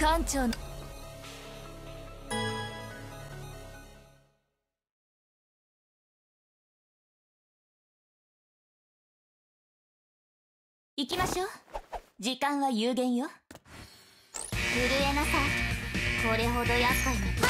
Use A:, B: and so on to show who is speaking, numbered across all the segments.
A: 艦長の。行きましょう。時間は有限よ。
B: 震えなさ。いこれほど厄介な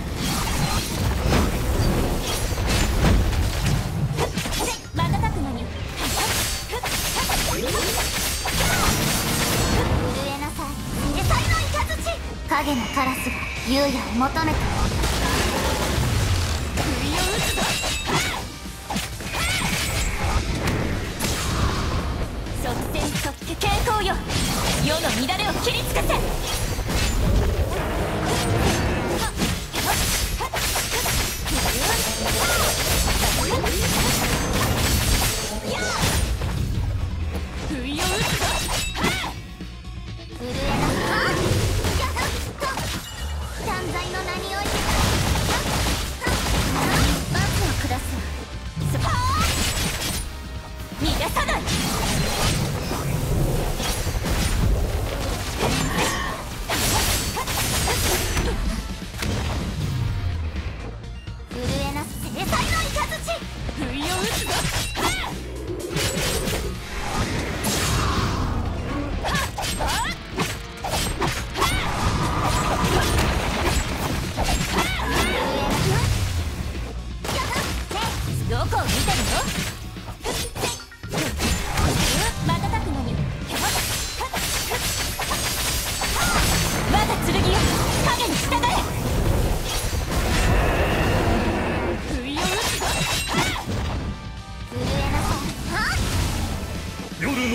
B: 影のカラスが優也を求めて
A: 不意を打つぞ。即戦即決。健康よ世の乱れを切り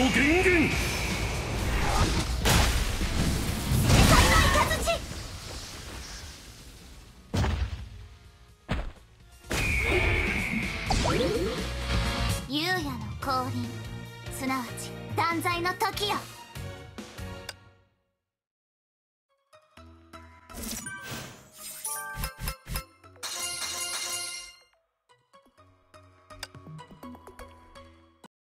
B: い
C: 夜の源源
B: 世界のイカズチ優也の降臨。すなわち断罪の時よ。